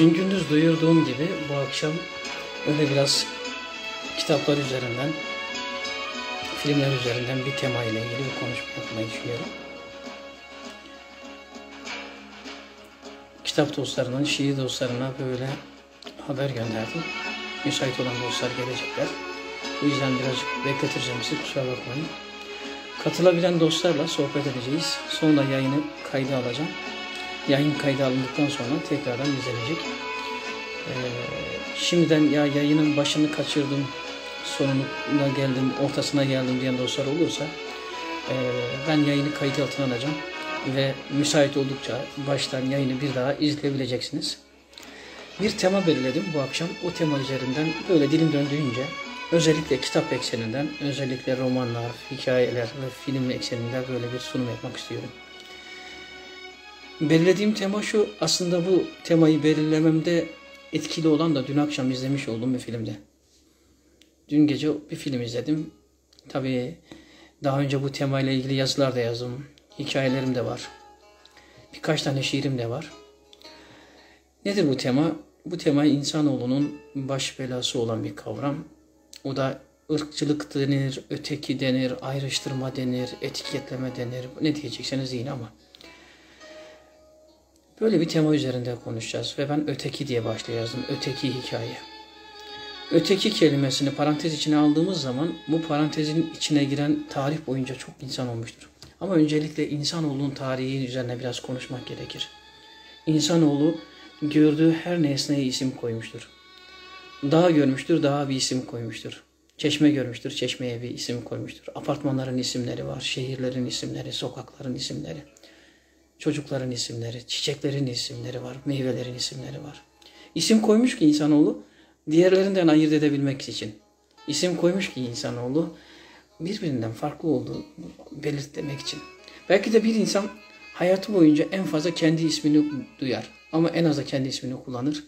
Bugün gündüz duyurduğum gibi bu akşam öyle biraz kitaplar üzerinden, filmler üzerinden bir tema ile ilgili bir konuşma yapmayı düşünüyorum. Kitap dostlarından, şiir dostlarına böyle haber gönderdim. Müsait olan dostlar gelecekler. Bu yüzden birazcık bekleteceğim sizi kusura bakmayın. Katılabilen dostlarla sohbet edeceğiz. Sonra yayını kayda alacağım. Yayın kaydı alındıktan sonra tekrardan izlenecek. Ee, şimdiden ya yayının başını kaçırdım, sonuna geldim, ortasına geldim diyen dostlar olursa e, ben yayını kayıt altına alacağım ve müsait oldukça baştan yayını bir daha izleyebileceksiniz. Bir tema belirledim bu akşam. O tema üzerinden böyle dilim döndüğünce özellikle kitap ekseninden, özellikle romanlar, hikayeler ve film ekseninden böyle bir sunum yapmak istiyorum. Belirlediğim tema şu, aslında bu temayı belirlememde etkili olan da dün akşam izlemiş olduğum bir filmde. Dün gece bir film izledim. Tabii daha önce bu temayla ilgili yazılar da yazdım. Hikayelerim de var. Birkaç tane şiirim de var. Nedir bu tema? Bu tema insanoğlunun baş belası olan bir kavram. O da ırkçılık denir, öteki denir, ayrıştırma denir, etiketleme denir. Ne diyecekseniz deyin ama. Böyle bir tema üzerinde konuşacağız ve ben öteki diye başlayacağım. Öteki hikaye. Öteki kelimesini parantez içine aldığımız zaman bu parantezin içine giren tarih boyunca çok insan olmuştur. Ama öncelikle insanoğlunun tarihi üzerine biraz konuşmak gerekir. İnsanoğlu gördüğü her nesneye isim koymuştur. Dağ görmüştür, dağa bir isim koymuştur. Çeşme görmüştür, çeşmeye bir isim koymuştur. Apartmanların isimleri var, şehirlerin isimleri, sokakların isimleri. Çocukların isimleri, çiçeklerin isimleri var, meyvelerin isimleri var. İsim koymuş ki insanoğlu diğerlerinden ayırt edebilmek için. İsim koymuş ki insanoğlu birbirinden farklı olduğunu belirtmek için. Belki de bir insan hayatı boyunca en fazla kendi ismini duyar ama en az da kendi ismini kullanır.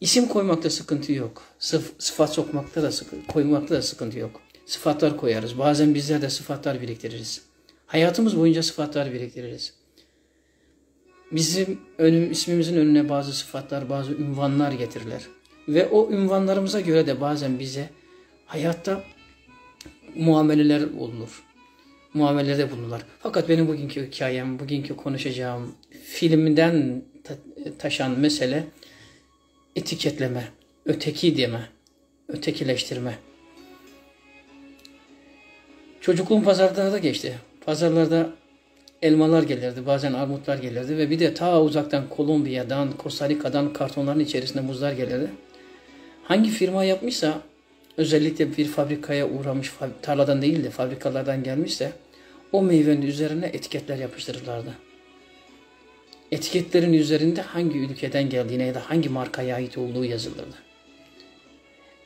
İsim koymakta sıkıntı yok. Sıf, sıfat sokmakta da sıkıntı, koymakta da sıkıntı yok. Sıfatlar koyarız. Bazen bizler de sıfatlar biriktiririz. Hayatımız boyunca sıfatlar biriktiririz bizim önüm, ismimizin önüne bazı sıfatlar, bazı ünvanlar getirirler. Ve o ünvanlarımıza göre de bazen bize hayatta muameleler olunur. Muamelede bulunurlar. Fakat benim bugünkü hikayem, bugünkü konuşacağım filmden taşan mesele etiketleme, öteki deme, ötekileştirme. Çocukluğum pazarlarda geçti. Pazarlarda elmalar gelirdi, bazen armutlar gelirdi ve bir de ta uzaktan Kolombiya'dan, Costa Rica'dan kartonların içerisinde muzlar gelirdi. Hangi firma yapmışsa özellikle bir fabrikaya uğramış, tarladan değil de fabrikalardan gelmişse o meyvenin üzerine etiketler yapıştırırlardı. Etiketlerin üzerinde hangi ülkeden geldiğine ya da hangi markaya ait olduğu yazılırdı.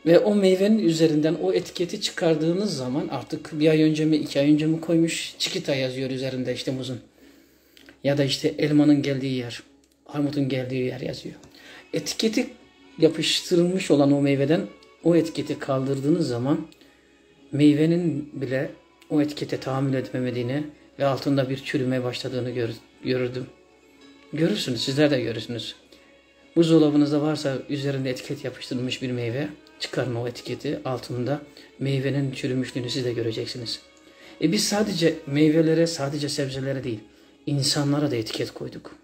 Ve o meyvenin üzerinden o etiketi çıkardığınız zaman artık bir ay önce mi iki ay önce mi koymuş çikita yazıyor üzerinde işte muzun. Ya da işte elmanın geldiği yer, armutun geldiği yer yazıyor. Etiketi yapıştırılmış olan o meyveden o etiketi kaldırdığınız zaman meyvenin bile o etikete tahammül etmemediğini ve altında bir çürüme başladığını gör, görürdüm. Görürsünüz, sizler de görürsünüz. Buzdolabınızda varsa üzerinde etiket yapıştırılmış bir meyve, çıkarın o etiketi altında meyvenin çürümüşlüğünü siz de göreceksiniz. E biz sadece meyvelere, sadece sebzelere değil, insanlara da etiket koyduk.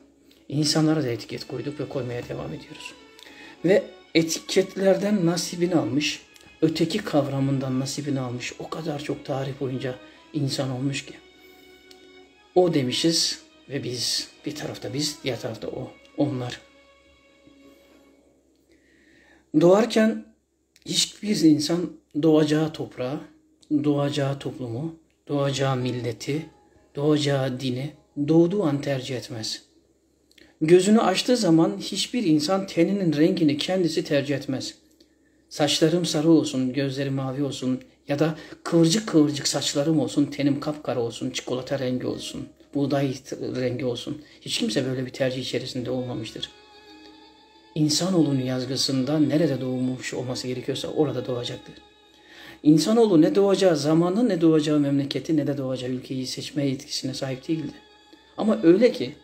İnsanlara da etiket koyduk ve koymaya devam ediyoruz. Ve etiketlerden nasibini almış, öteki kavramından nasibini almış o kadar çok tarih boyunca insan olmuş ki. O demişiz ve biz, bir tarafta biz, diğer tarafta o, onlar. Doğarken hiçbir insan doğacağı toprağı, doğacağı toplumu, doğacağı milleti, doğacağı dini doğduğu an tercih etmez. Gözünü açtığı zaman hiçbir insan teninin rengini kendisi tercih etmez. Saçlarım sarı olsun, gözlerim mavi olsun ya da kıvırcık kıvırcık saçlarım olsun, tenim kapkara olsun, çikolata rengi olsun, buğday rengi olsun. Hiç kimse böyle bir tercih içerisinde olmamıştır. İnsanoğlunun yazgısında nerede doğmuş olması gerekiyorsa orada doğacaktır. İnsanoğlu ne doğacağı zamanı ne doğacağı memleketi ne de doğacağı ülkeyi seçme yetkisine sahip değildi. Ama öyle ki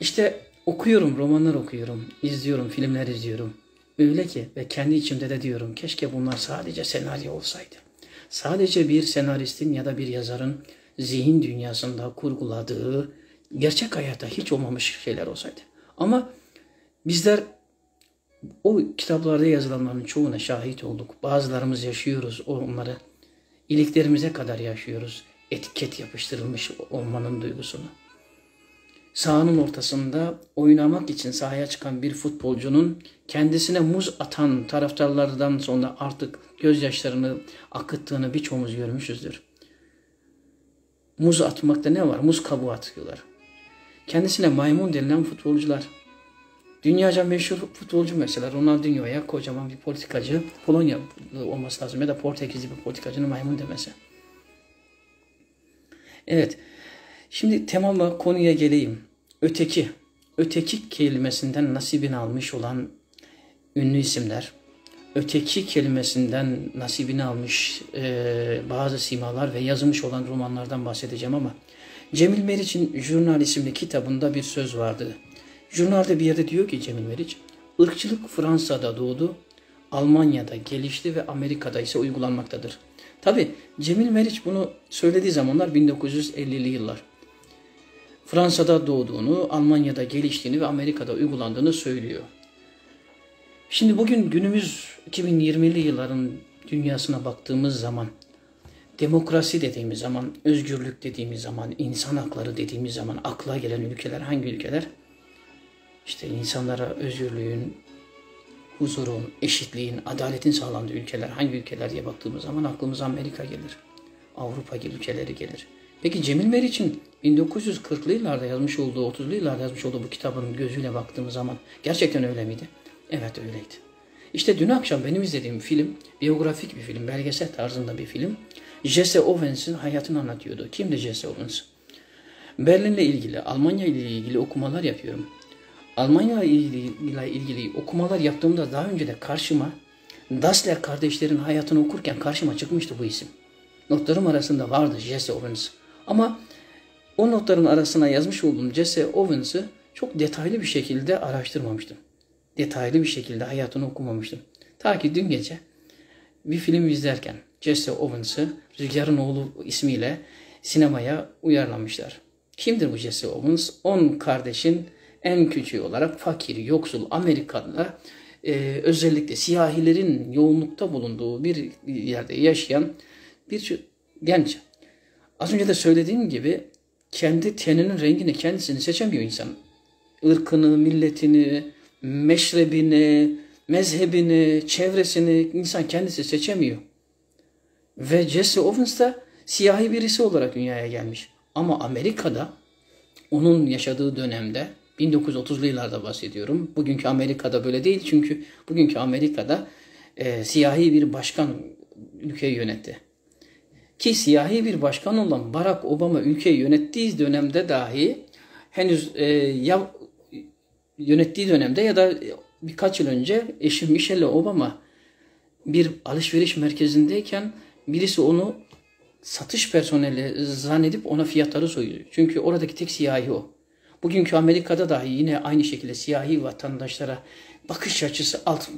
işte okuyorum, romanlar okuyorum, izliyorum, filmler izliyorum. Öyle ki ve kendi içimde de diyorum keşke bunlar sadece senaryo olsaydı. Sadece bir senaristin ya da bir yazarın zihin dünyasında kurguladığı gerçek hayatta hiç olmamış şeyler olsaydı. Ama bizler o kitaplarda yazılanların çoğuna şahit olduk. Bazılarımız yaşıyoruz onları. İliklerimize kadar yaşıyoruz. Etiket yapıştırılmış olmanın duygusunu. Sahanın ortasında oynamak için sahaya çıkan bir futbolcunun kendisine muz atan taraftarlardan sonra artık gözyaşlarını akıttığını birçoğumuz görmüşüzdür. Muz atmakta ne var? Muz kabuğu atıyorlar. Kendisine maymun denilen futbolcular. Dünyaca meşhur futbolcu mesela Ronaldinho'ya kocaman bir politikacı, Polonya olması lazım ya da Portekizli bir politikacının maymun demesi. Evet, şimdi temama konuya geleyim. Öteki, öteki kelimesinden nasibini almış olan ünlü isimler, öteki kelimesinden nasibini almış e, bazı simalar ve yazılmış olan romanlardan bahsedeceğim ama Cemil Meriç'in Jurnal isimli kitabında bir söz vardı. Jurnalde bir yerde diyor ki Cemil Meriç, ırkçılık Fransa'da doğdu, Almanya'da gelişti ve Amerika'da ise uygulanmaktadır. Tabi Cemil Meriç bunu söylediği zamanlar 1950'li yıllar. Fransa'da doğduğunu, Almanya'da geliştiğini ve Amerika'da uygulandığını söylüyor. Şimdi bugün günümüz 2020'li yılların dünyasına baktığımız zaman demokrasi dediğimiz zaman, özgürlük dediğimiz zaman, insan hakları dediğimiz zaman akla gelen ülkeler hangi ülkeler? İşte insanlara özgürlüğün, huzurun, eşitliğin, adaletin sağlandığı ülkeler hangi ülkeler diye baktığımız zaman aklımıza Amerika gelir. Avrupa ülkeleri gelir. Peki Cemil Meriç'in 1940'lı yıllarda yazmış olduğu, 30'lu yıllarda yazmış olduğu bu kitabın gözüyle baktığımız zaman gerçekten öyle miydi? Evet öyleydi. İşte dün akşam benim izlediğim film, biyografik bir film, belgesel tarzında bir film. Jesse Owens'in hayatını anlatıyordu. Kimdi Jesse Owens? Berlin'le ilgili, Almanya ile ilgili okumalar yapıyorum. Almanya ile ilgili okumalar yaptığımda daha önce de karşıma Dassler kardeşlerin hayatını okurken karşıma çıkmıştı bu isim. Notlarım arasında vardı Jesse Owens. Ama o notların arasına yazmış olduğum Jesse Owens'ı çok detaylı bir şekilde araştırmamıştım. Detaylı bir şekilde hayatını okumamıştım. Ta ki dün gece bir film izlerken Jesse Owens'ı Rüzgar'ın oğlu ismiyle sinemaya uyarlamışlar. Kimdir bu Jesse Owens? On kardeşin en küçüğü olarak fakir, yoksul Amerika'da e, özellikle siyahilerin yoğunlukta bulunduğu bir yerde yaşayan bir genç. Az önce de söylediğim gibi kendi teninin rengini kendisini seçemiyor insan. Irkını, milletini, meşrebini, mezhebini, çevresini insan kendisi seçemiyor. Ve Jesse Owens da siyahi birisi olarak dünyaya gelmiş. Ama Amerika'da onun yaşadığı dönemde 1930'lu yıllarda bahsediyorum. Bugünkü Amerika'da böyle değil çünkü bugünkü Amerika'da e, siyahi bir başkan ülkeyi yönetti. Ki siyahi bir başkan olan Barack Obama ülkeyi yönettiği dönemde dahi henüz e, ya yönettiği dönemde ya da birkaç yıl önce eşi Michelle Obama bir alışveriş merkezindeyken birisi onu satış personeli zannedip ona fiyatları soyuyor. Çünkü oradaki tek siyahi o. Bugünkü Amerika'da dahi yine aynı şekilde siyahi vatandaşlara bakış açısı alt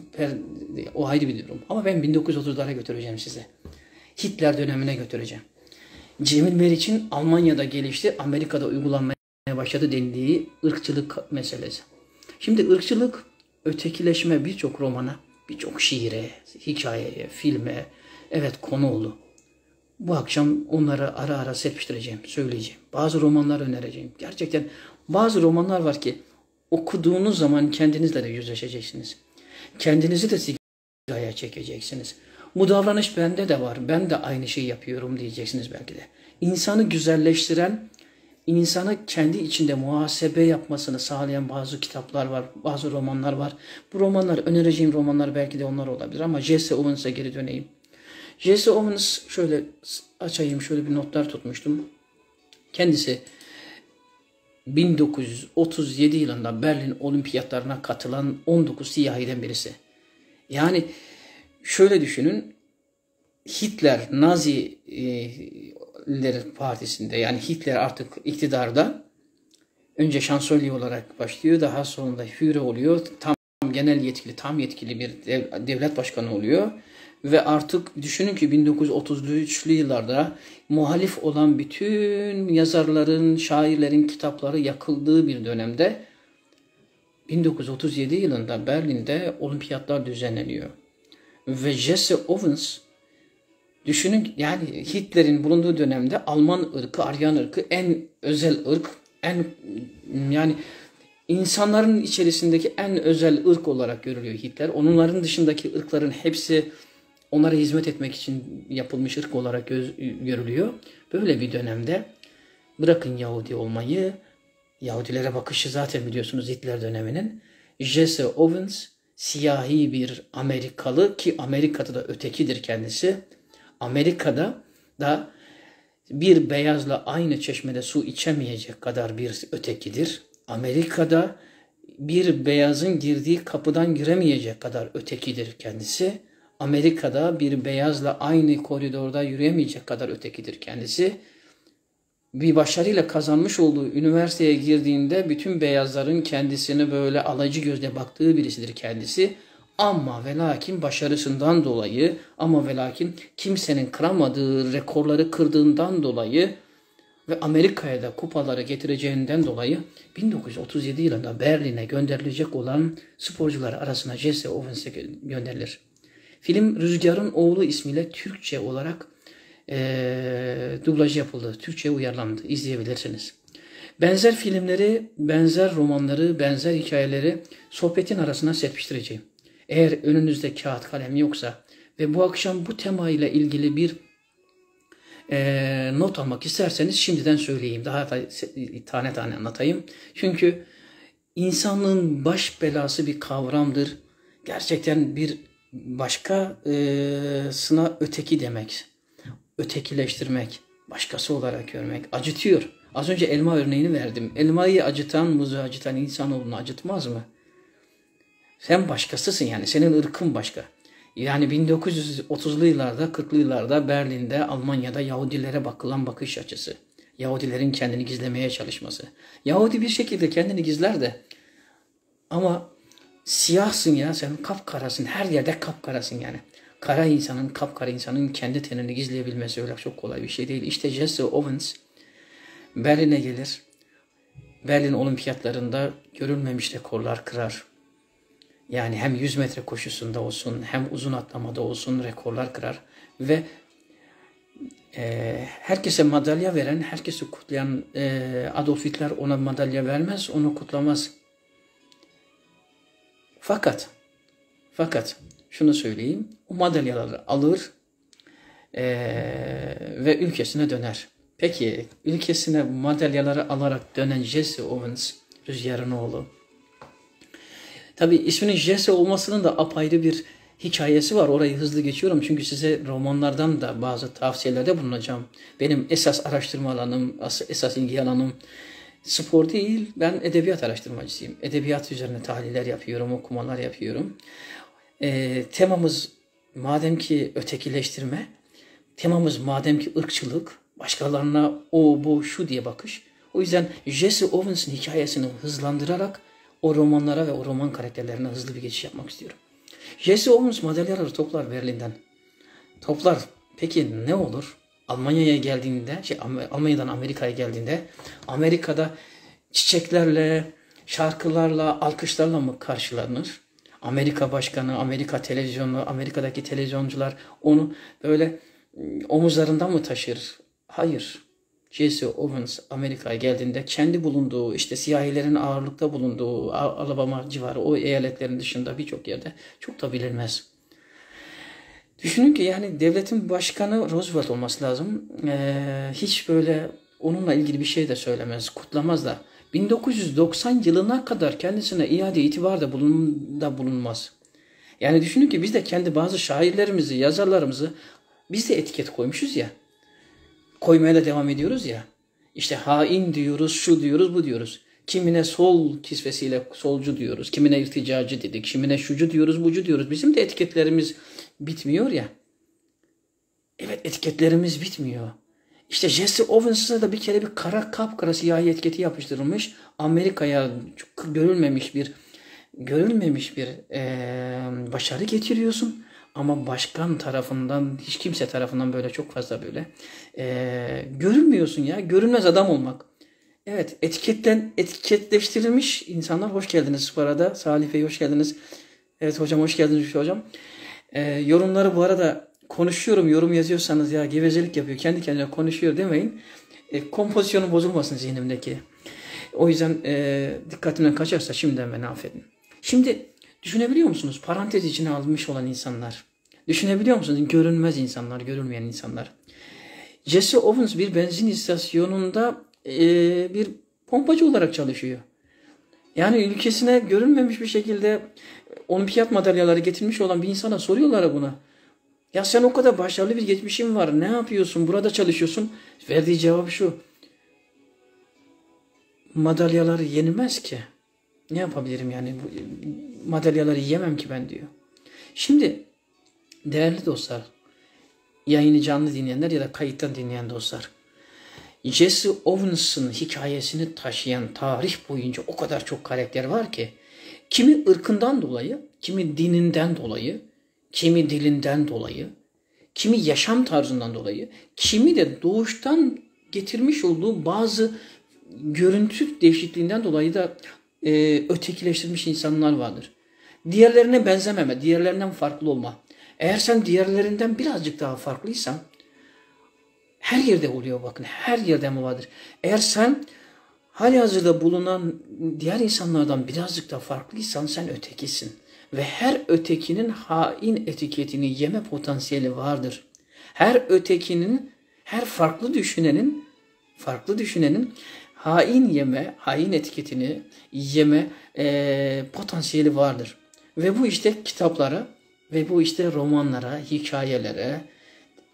o ayrı bir durum. Ama ben 1930'lara götüreceğim size. Hitler dönemine götüreceğim. Cemil Meriç'in Almanya'da gelişti, Amerika'da uygulanmaya başladı dendiği ırkçılık meselesi. Şimdi ırkçılık, ötekileşme birçok romana, birçok şiire, hikayeye, filme, evet konu oldu. Bu akşam onları ara ara serpiştireceğim, söyleyeceğim. Bazı romanlar önereceğim. Gerçekten bazı romanlar var ki okuduğunuz zaman kendinizle de yüzleşeceksiniz. Kendinizi de sigaya çekeceksiniz. Bu davranış bende de var. Ben de aynı şeyi yapıyorum diyeceksiniz belki de. İnsanı güzelleştiren, insanı kendi içinde muhasebe yapmasını sağlayan bazı kitaplar var, bazı romanlar var. Bu romanlar, önereceğim romanlar belki de onlar olabilir ama Jesse Owens'a geri döneyim. Jesse Owens şöyle açayım, şöyle bir notlar tutmuştum. Kendisi 1937 yılında Berlin olimpiyatlarına katılan 19 siyahiden birisi. Yani şöyle düşünün Hitler Naziler partisinde yani Hitler artık iktidarda önce şansölye olarak başlıyor daha sonra Führer oluyor tam genel yetkili tam yetkili bir devlet başkanı oluyor ve artık düşünün ki 1933'lü yıllarda muhalif olan bütün yazarların, şairlerin kitapları yakıldığı bir dönemde 1937 yılında Berlin'de olimpiyatlar düzenleniyor. Ve Jesse Owens düşünün yani Hitler'in bulunduğu dönemde Alman ırkı, Aryan ırkı en özel ırk, en yani insanların içerisindeki en özel ırk olarak görülüyor Hitler. Onların dışındaki ırkların hepsi onlara hizmet etmek için yapılmış ırk olarak göz, görülüyor. Böyle bir dönemde bırakın Yahudi olmayı, Yahudilere bakışı zaten biliyorsunuz Hitler döneminin. Jesse Owens siyahi bir Amerikalı ki Amerika'da da ötekidir kendisi. Amerika'da da bir beyazla aynı çeşmede su içemeyecek kadar bir ötekidir. Amerika'da bir beyazın girdiği kapıdan giremeyecek kadar ötekidir kendisi. Amerika'da bir beyazla aynı koridorda yürüyemeyecek kadar ötekidir kendisi. Bir başarıyla kazanmış olduğu üniversiteye girdiğinde bütün beyazların kendisini böyle alaycı gözle baktığı birisidir kendisi. Ama ve lakin başarısından dolayı ama ve lakin kimsenin kıramadığı rekorları kırdığından dolayı ve Amerika'ya da kupaları getireceğinden dolayı 1937 yılında Berlin'e gönderilecek olan sporcular arasına Jesse Owens'e gönderilir. Film Rüzgar'ın Oğlu ismiyle Türkçe olarak e, dublaj yapıldı. Türkçe uyarlandı. İzleyebilirsiniz. Benzer filmleri, benzer romanları, benzer hikayeleri sohbetin arasına serpiştireceğim. Eğer önünüzde kağıt kalem yoksa ve bu akşam bu tema ile ilgili bir e, not almak isterseniz şimdiden söyleyeyim. Daha da tane tane anlatayım. Çünkü insanlığın baş belası bir kavramdır. Gerçekten bir başkasına öteki demek. Ötekileştirmek. Başkası olarak görmek. Acıtıyor. Az önce elma örneğini verdim. Elmayı acıtan, muzu acıtan insanoğlunu acıtmaz mı? Sen başkasısın yani. Senin ırkın başka. Yani 1930'lu yıllarda, 40'lı yıllarda Berlin'de, Almanya'da Yahudilere bakılan bakış açısı. Yahudilerin kendini gizlemeye çalışması. Yahudi bir şekilde kendini gizler de ama siyahsın ya sen kapkarasın. Her yerde kapkarasın yani. Kara insanın, kapkara insanın kendi tenini gizleyebilmesi öyle çok kolay bir şey değil. İşte Jesse Owens Berlin'e gelir. Berlin olimpiyatlarında görülmemiş rekorlar kırar. Yani hem 100 metre koşusunda olsun hem uzun atlamada olsun rekorlar kırar. Ve e, herkese madalya veren, herkesi kutlayan e, Adolf Hitler ona madalya vermez, onu kutlamaz. Fakat, fakat şunu söyleyeyim, o madalyaları alır e, ve ülkesine döner. Peki ülkesine madalyaları alarak dönen Jesse Owens, Rüzgar'ın oğlu, Tabi isminin Jesse olmasının da apayrı bir hikayesi var. Orayı hızlı geçiyorum çünkü size romanlardan da bazı tavsiyelerde bulunacağım. Benim esas araştırma alanım, esas ilgi alanım spor değil. Ben edebiyat araştırmacısıyım. Edebiyat üzerine tahliller yapıyorum, okumalar yapıyorum. E, temamız madem ki ötekileştirme, temamız madem ki ırkçılık, başkalarına o, bu, şu diye bakış. O yüzden Jesse Owens'ın hikayesini hızlandırarak o romanlara ve o roman karakterlerine hızlı bir geçiş yapmak istiyorum. Jesse Owens madalyaları toplar Berlin'den. Toplar. Peki ne olur? Almanya'ya geldiğinde, şey, Almanya'dan Amerika'ya geldiğinde Amerika'da çiçeklerle, şarkılarla, alkışlarla mı karşılanır? Amerika başkanı, Amerika televizyonu, Amerika'daki televizyoncular onu böyle ıı, omuzlarından mı taşır? Hayır. Jesse Owens Amerika'ya geldiğinde kendi bulunduğu işte siyahilerin ağırlıkta bulunduğu Alabama civarı o eyaletlerin dışında birçok yerde çok da bilinmez. Düşünün ki yani devletin başkanı Roosevelt olması lazım. Ee, hiç böyle onunla ilgili bir şey de söylemez, kutlamaz da. 1990 yılına kadar kendisine iade itibar da, bulun, da bulunmaz. Yani düşünün ki biz de kendi bazı şairlerimizi, yazarlarımızı biz de etiket koymuşuz ya koymaya da devam ediyoruz ya. İşte hain diyoruz, şu diyoruz, bu diyoruz. Kimine sol kisvesiyle solcu diyoruz. Kimine irticacı dedik. Kimine şucu diyoruz, bucu diyoruz. Bizim de etiketlerimiz bitmiyor ya. Evet etiketlerimiz bitmiyor. İşte Jesse Owens'a da bir kere bir kara kapkara siyahi etiketi yapıştırılmış. Amerika'ya görülmemiş bir görülmemiş bir e, başarı getiriyorsun. Ama başkan tarafından hiç kimse tarafından böyle çok fazla böyle e, görünmüyorsun ya. Görünmez adam olmak. Evet etiketten etiketleştirilmiş insanlar hoş geldiniz bu arada. Salih Bey hoş geldiniz. Evet hocam hoş geldiniz hocam. E, yorumları bu arada konuşuyorum yorum yazıyorsanız ya gevezelik yapıyor kendi kendine konuşuyor demeyin. E, kompozisyonu bozulmasın zihnimdeki. O yüzden e, dikkatimden kaçarsa şimdiden beni affedin. Şimdi düşünebiliyor musunuz? Parantez içine almış olan insanlar. Düşünebiliyor musunuz? Görünmez insanlar, görülmeyen insanlar. Jesse Owens bir benzin istasyonunda e, bir pompacı olarak çalışıyor. Yani ülkesine görünmemiş bir şekilde olimpiyat madalyaları getirmiş olan bir insana soruyorlar buna. Ya sen o kadar başarılı bir geçmişin var. Ne yapıyorsun? Burada çalışıyorsun. Verdiği cevap şu. Madalyaları yenilmez ki. Ne yapabilirim yani? Madalyaları yemem ki ben diyor. Şimdi değerli dostlar, yayını canlı dinleyenler ya da kayıttan dinleyen dostlar. Jesse Owens'ın hikayesini taşıyan tarih boyunca o kadar çok karakter var ki kimi ırkından dolayı, kimi dininden dolayı, kimi dilinden dolayı, kimi yaşam tarzından dolayı, kimi de doğuştan getirmiş olduğu bazı görüntü değişikliğinden dolayı da e, ötekileştirilmiş insanlar vardır. Diğerlerine benzememe, diğerlerinden farklı olma. Eğer sen diğerlerinden birazcık daha farklıysan, her yerde oluyor bakın, her yerde mi vardır. Eğer sen hali hazırda bulunan diğer insanlardan birazcık daha farklıysan sen ötekisin. Ve her ötekinin hain etiketini yeme potansiyeli vardır. Her ötekinin, her farklı düşünenin, farklı düşünenin hain yeme, hain etiketini yeme e, potansiyeli vardır. Ve bu işte kitaplara ve bu işte romanlara, hikayelere,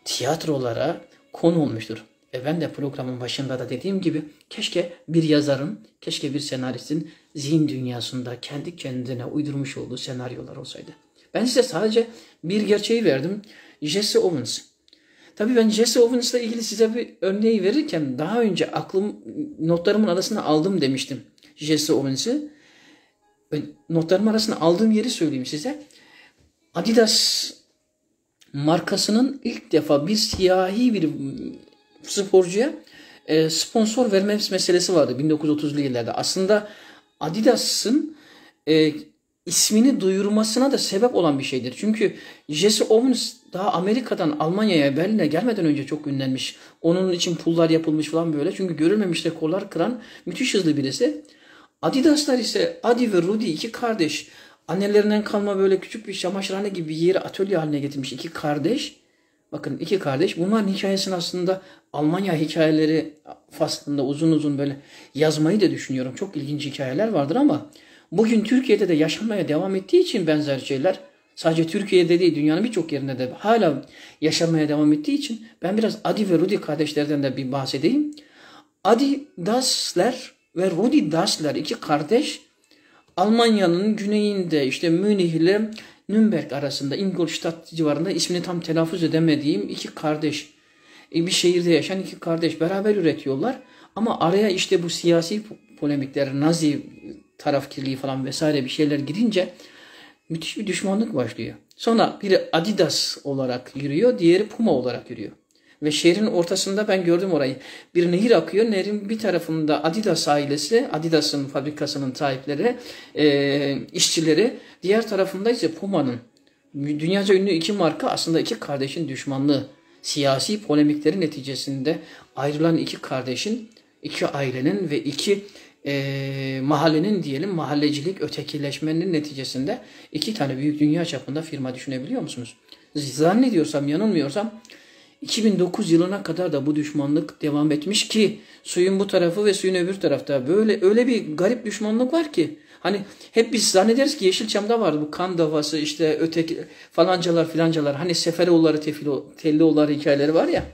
tiyatrolara konu olmuştur. Ve ben de programın başında da dediğim gibi keşke bir yazarın, keşke bir senaristin zihin dünyasında kendi kendine uydurmuş olduğu senaryolar olsaydı. Ben size sadece bir gerçeği verdim. Jesse Owens. Tabii ben Jesse Owens'la ilgili size bir örneği verirken daha önce aklım notlarımın arasına aldım demiştim. Jesse Owens'ı. Notlarım arasına aldığım yeri söyleyeyim size. Adidas markasının ilk defa bir siyahi bir sporcuya e, sponsor vermemiz meselesi vardı 1930'lu yıllarda. Aslında Adidas'ın e, ismini duyurmasına da sebep olan bir şeydir. Çünkü Jesse Owens daha Amerika'dan Almanya'ya Berlin'e gelmeden önce çok ünlenmiş. Onun için pullar yapılmış falan böyle. Çünkü görülmemiş rekorlar kıran müthiş hızlı birisi. Adidaslar ise Adi ve Rudy iki kardeş. Annelerinden kalma böyle küçük bir çamaşırhane gibi bir yeri atölye haline getirmiş iki kardeş. Bakın iki kardeş. Bunların hikayesini aslında Almanya hikayeleri faslında uzun uzun böyle yazmayı da düşünüyorum. Çok ilginç hikayeler vardır ama bugün Türkiye'de de yaşamaya devam ettiği için benzer şeyler sadece Türkiye'de değil dünyanın birçok yerinde de hala yaşamaya devam ettiği için ben biraz Adi ve Rudi kardeşlerden de bir bahsedeyim. Adi Dassler ve Rudi Dassler iki kardeş Almanya'nın güneyinde işte Münih ile Nürnberg arasında Ingolstadt civarında ismini tam telaffuz edemediğim iki kardeş e, bir şehirde yaşayan iki kardeş beraber üretiyorlar. Ama araya işte bu siyasi polemikler, Nazi tarafkirliği falan vesaire bir şeyler girince müthiş bir düşmanlık başlıyor. Sonra biri Adidas olarak yürüyor, diğeri Puma olarak yürüyor. Ve şehrin ortasında ben gördüm orayı. Bir nehir akıyor. Nehrin bir tarafında Adidas ailesi, Adidas'ın fabrikasının sahipleri, e, işçileri. Diğer tarafında ise Puma'nın. Dünyaca ünlü iki marka aslında iki kardeşin düşmanlığı. Siyasi polemiklerin neticesinde ayrılan iki kardeşin, iki ailenin ve iki e, mahallenin diyelim mahallecilik, ötekileşmenin neticesinde iki tane büyük dünya çapında firma düşünebiliyor musunuz? Zannediyorsam, yanılmıyorsam 2009 yılına kadar da bu düşmanlık devam etmiş ki suyun bu tarafı ve suyun öbür tarafta böyle öyle bir garip düşmanlık var ki hani hep biz zannederiz ki Yeşilçam'da vardı bu kan davası işte öteki falancalar filancalar hani Seferoğulları Tellioğulları hikayeleri var ya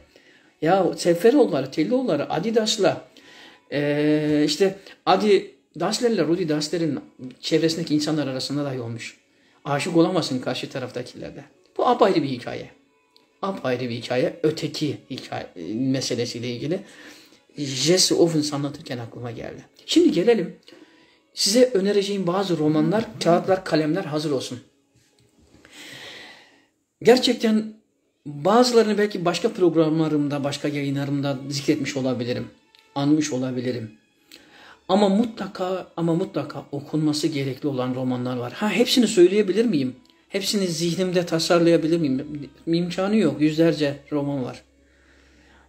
ya Seferoğulları Tellioğulları Adidas'la Ee, işte Adi Dassler'le Rudi Dassler'in çevresindeki insanlar arasında dahi olmuş. Aşık olamazsın karşı taraftakilerde. Bu apayrı bir hikaye. Apayrı bir hikaye. Öteki hikaye meselesiyle ilgili. Jesse Owens anlatırken aklıma geldi. Şimdi gelelim. Size önereceğim bazı romanlar, kağıtlar, kalemler hazır olsun. Gerçekten bazılarını belki başka programlarımda, başka yayınlarımda zikretmiş olabilirim. Anmış olabilirim. Ama mutlaka ama mutlaka okunması gerekli olan romanlar var. Ha hepsini söyleyebilir miyim? Hepsini zihnimde tasarlayabilir miyim? İmkanı yok. Yüzlerce roman var.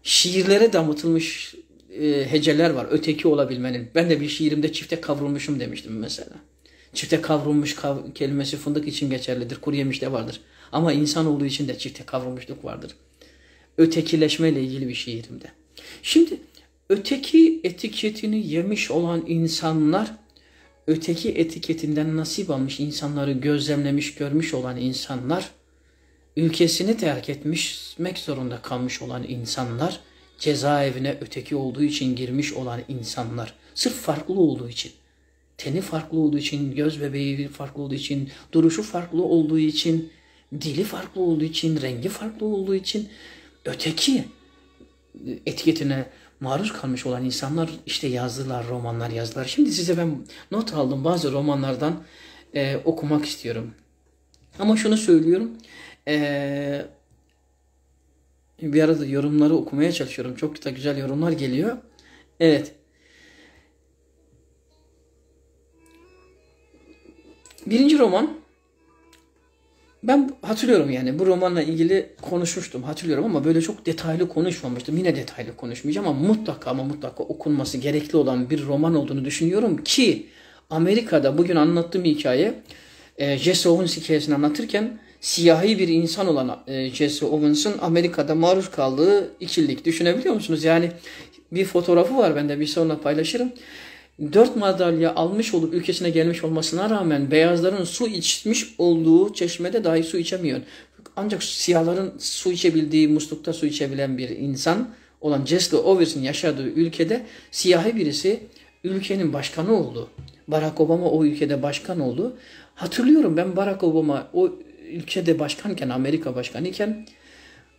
Şiirlere damıtılmış e, heceler var. Öteki olabilmenin. Ben de bir şiirimde çifte kavrulmuşum demiştim mesela. Çifte kavrulmuş kav kelimesi fındık için geçerlidir. Kuru yemişte vardır. Ama insan olduğu için de çifte kavrulmuşluk vardır. Ötekileşme ile ilgili bir şiirimde. Şimdi öteki etiketini yemiş olan insanlar öteki etiketinden nasip almış insanları gözlemlemiş, görmüş olan insanlar, ülkesini terk etmek zorunda kalmış olan insanlar, cezaevine öteki olduğu için girmiş olan insanlar, sırf farklı olduğu için, teni farklı olduğu için, göz bebeği farklı olduğu için, duruşu farklı olduğu için, dili farklı olduğu için, rengi farklı olduğu için öteki etiketine maruz kalmış olan insanlar işte yazdılar, romanlar yazdılar. Şimdi size ben not aldım bazı romanlardan e, okumak istiyorum. Ama şunu söylüyorum. E, bir arada yorumları okumaya çalışıyorum. Çok da güzel yorumlar geliyor. Evet. Birinci roman ben hatırlıyorum yani bu romanla ilgili konuşmuştum hatırlıyorum ama böyle çok detaylı konuşmamıştım. Yine detaylı konuşmayacağım ama mutlaka ama mutlaka okunması gerekli olan bir roman olduğunu düşünüyorum ki Amerika'da bugün anlattığım hikaye e, Jesse Owens hikayesini anlatırken siyahi bir insan olan e, Jesse Owens'ın Amerika'da maruz kaldığı ikililik düşünebiliyor musunuz? Yani bir fotoğrafı var bende bir sonra paylaşırım dört madalya almış olup ülkesine gelmiş olmasına rağmen beyazların su içmiş olduğu çeşmede dahi su içemiyor. Ancak siyahların su içebildiği muslukta su içebilen bir insan olan Jesse Owens'in yaşadığı ülkede siyahi birisi ülkenin başkanı oldu. Barack Obama o ülkede başkan oldu. Hatırlıyorum ben Barack Obama o ülkede başkanken, Amerika başkanı iken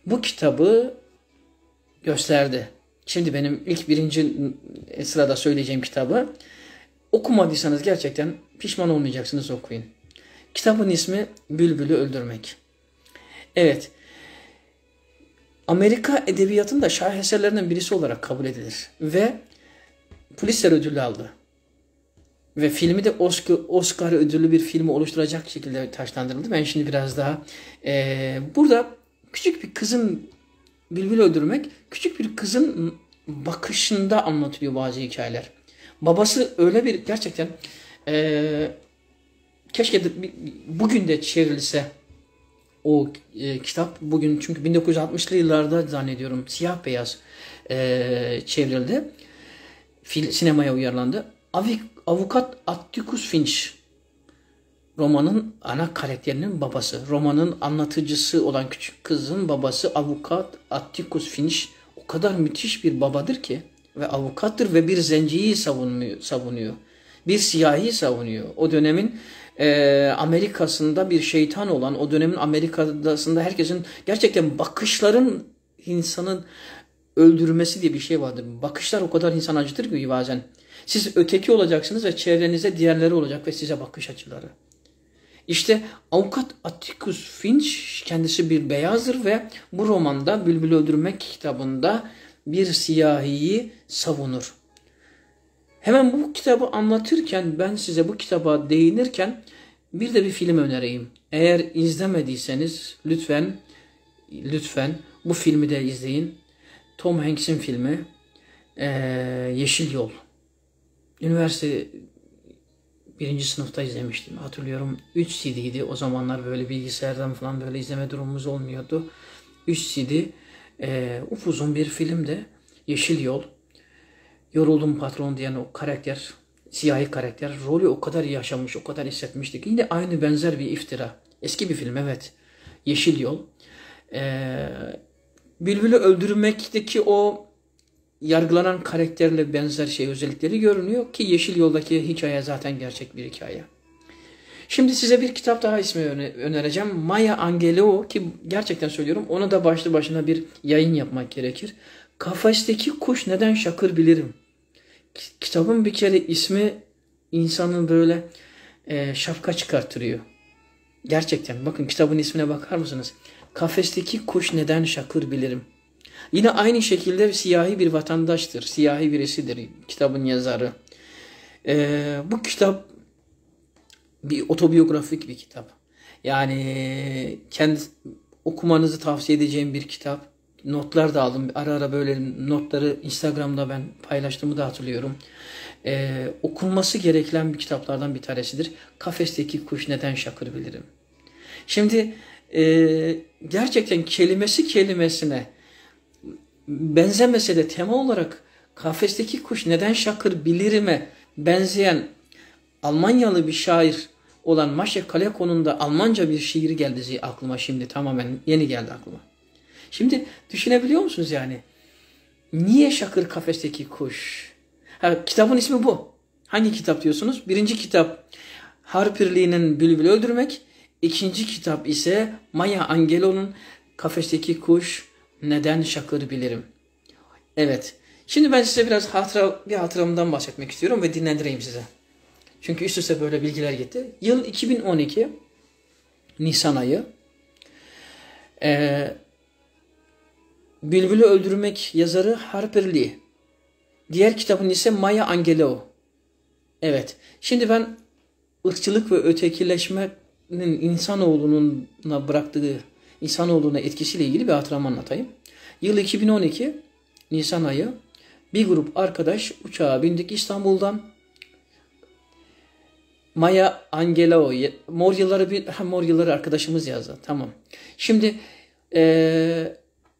bu kitabı gösterdi. Şimdi benim ilk birinci sırada söyleyeceğim kitabı okumadıysanız gerçekten pişman olmayacaksınız okuyun. Kitabın ismi Bülbül'ü Öldürmek. Evet. Amerika edebiyatında şaheserlerinden birisi olarak kabul edilir. Ve Pulitzer ödülü aldı. Ve filmi de Oscar, Oscar ödüllü bir filmi oluşturacak şekilde taşlandırıldı. Ben şimdi biraz daha e, burada küçük bir kızın bülbül öldürmek küçük bir kızın bakışında anlatılıyor bazı hikayeler. Babası öyle bir gerçekten e, keşke de, bugün de çevrilse o e, kitap bugün çünkü 1960'lı yıllarda zannediyorum siyah beyaz e, çevrildi. Fil, sinemaya uyarlandı. Avik, avukat Atticus Finch romanın ana karakterinin babası. Romanın anlatıcısı olan küçük kızın babası avukat Atticus Finch o kadar müthiş bir babadır ki ve avukattır ve bir zenciyi savunuyor. Bir siyahi savunuyor. O dönemin e, Amerika'sında bir şeytan olan, o dönemin Amerika'sında herkesin gerçekten bakışların insanın öldürmesi diye bir şey vardır. Bakışlar o kadar insan acıtır ki bazen. Siz öteki olacaksınız ve çevrenize diğerleri olacak ve size bakış açıları. İşte avukat Atticus Finch kendisi bir beyazdır ve bu romanda Bülbül Öldürmek kitabında bir siyahiyi savunur. Hemen bu kitabı anlatırken ben size bu kitaba değinirken bir de bir film önereyim. Eğer izlemediyseniz lütfen lütfen bu filmi de izleyin. Tom Hanks'in filmi ee, Yeşil Yol. Üniversite birinci sınıfta izlemiştim. Hatırlıyorum 3 CD'ydi. O zamanlar böyle bilgisayardan falan böyle izleme durumumuz olmuyordu. 3 CD. E, upuzun bir filmde Yeşil Yol. Yoruldum patron diyen o karakter, siyahi karakter rolü o kadar yaşamış, o kadar hissetmiştik. Yine aynı benzer bir iftira. Eski bir film evet. Yeşil Yol. E, Bülbül'ü öldürmekteki o yargılanan karakterle benzer şey özellikleri görünüyor ki Yeşil Yol'daki hikaye zaten gerçek bir hikaye. Şimdi size bir kitap daha ismi önereceğim. Maya Angelou ki gerçekten söylüyorum ona da başlı başına bir yayın yapmak gerekir. Kafesteki kuş neden şakır bilirim. Kitabın bir kere ismi insanın böyle e, şapka çıkartırıyor. Gerçekten bakın kitabın ismine bakar mısınız? Kafesteki kuş neden şakır bilirim. Yine aynı şekilde siyahi bir vatandaştır. Siyahi birisidir kitabın yazarı. Ee, bu kitap bir otobiyografik bir kitap. Yani kendi okumanızı tavsiye edeceğim bir kitap. Notlar da aldım. Ara ara böyle notları Instagram'da ben paylaştığımı da hatırlıyorum. Ee, okunması gereken bir kitaplardan bir tanesidir. Kafesteki kuş neden şakır bilirim. Şimdi e, gerçekten kelimesi kelimesine benzemese de tema olarak kafesteki kuş neden şakır bilirime benzeyen Almanyalı bir şair olan Maşe Kaleko'nun da Almanca bir şiir geldi aklıma şimdi tamamen yeni geldi aklıma. Şimdi düşünebiliyor musunuz yani? Niye şakır kafesteki kuş? Ha, kitabın ismi bu. Hangi kitap diyorsunuz? Birinci kitap Harpirli'nin Bülbül Öldürmek. İkinci kitap ise Maya Angelo'nun Kafesteki Kuş Neden Şakır Bilirim. Evet. Şimdi ben size biraz hatıra, bir hatıramdan bahsetmek istiyorum ve dinlendireyim size. Çünkü üst üste böyle bilgiler gitti. Yıl 2012 Nisan ayı. Ee, Bülbül'ü Öldürmek yazarı Harper Lee. Diğer kitabın ise Maya Angelou. Evet. Şimdi ben ırkçılık ve ötekileşmenin insanoğlunun bıraktığı insanoğluna etkisiyle ilgili bir hatıramı anlatayım. Yıl 2012 Nisan ayı bir grup arkadaş uçağa bindik İstanbul'dan Maya Angelou. Mor yılları bir ha, mor yılları arkadaşımız yazdı. Tamam. Şimdi e,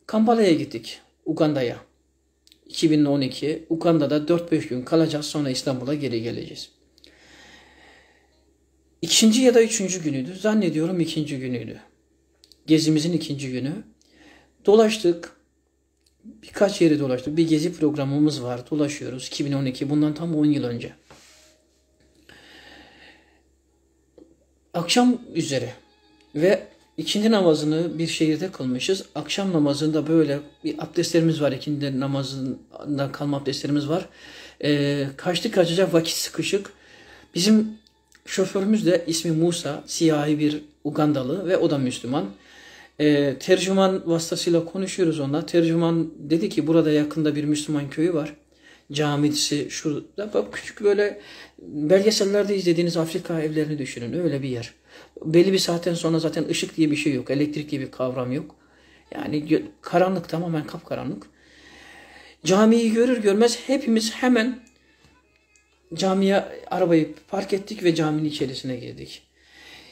Kampala'ya gittik. Uganda'ya. 2012. Uganda'da 4-5 gün kalacağız. Sonra İstanbul'a geri geleceğiz. İkinci ya da üçüncü günüydü. Zannediyorum ikinci günüydü. Gezimizin ikinci günü. Dolaştık. Birkaç yeri dolaştık. Bir gezi programımız var. Dolaşıyoruz. 2012. Bundan tam 10 yıl önce. akşam üzere ve ikindi namazını bir şehirde kılmışız. Akşam namazında böyle bir abdestlerimiz var. İkindi namazında kalma abdestlerimiz var. Ee, kaçtı kaçacak vakit sıkışık. Bizim şoförümüz de ismi Musa, siyahi bir Ugandalı ve o da Müslüman. Ee, tercüman vasıtasıyla konuşuyoruz onunla. Tercüman dedi ki burada yakında bir Müslüman köyü var camisi şurada küçük böyle belgesellerde izlediğiniz Afrika evlerini düşünün. Öyle bir yer. Belli bir saatten sonra zaten ışık diye bir şey yok. Elektrik diye bir kavram yok. Yani karanlık tamamen kapkaranlık. Camiyi görür görmez hepimiz hemen camiye arabayı park ettik ve caminin içerisine girdik.